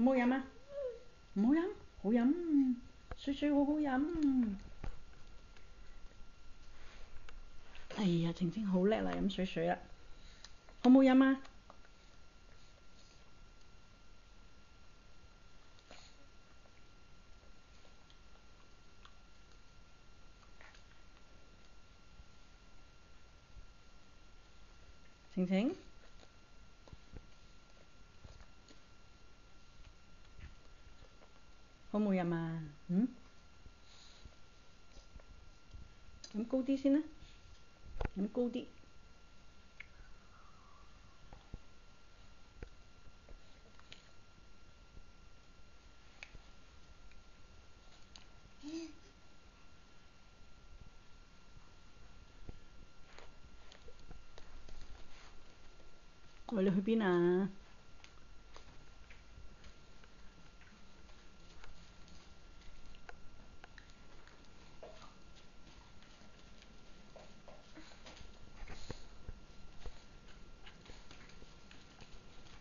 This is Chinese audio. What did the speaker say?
唔好饮啊！唔好饮，好饮，水水好好饮。哎呀，晴晴好叻啦，饮水水啦，好唔好饮啊？晴晴。好冇人啊？嗯？咁高啲先啦，咁高啲。我哋去边啊？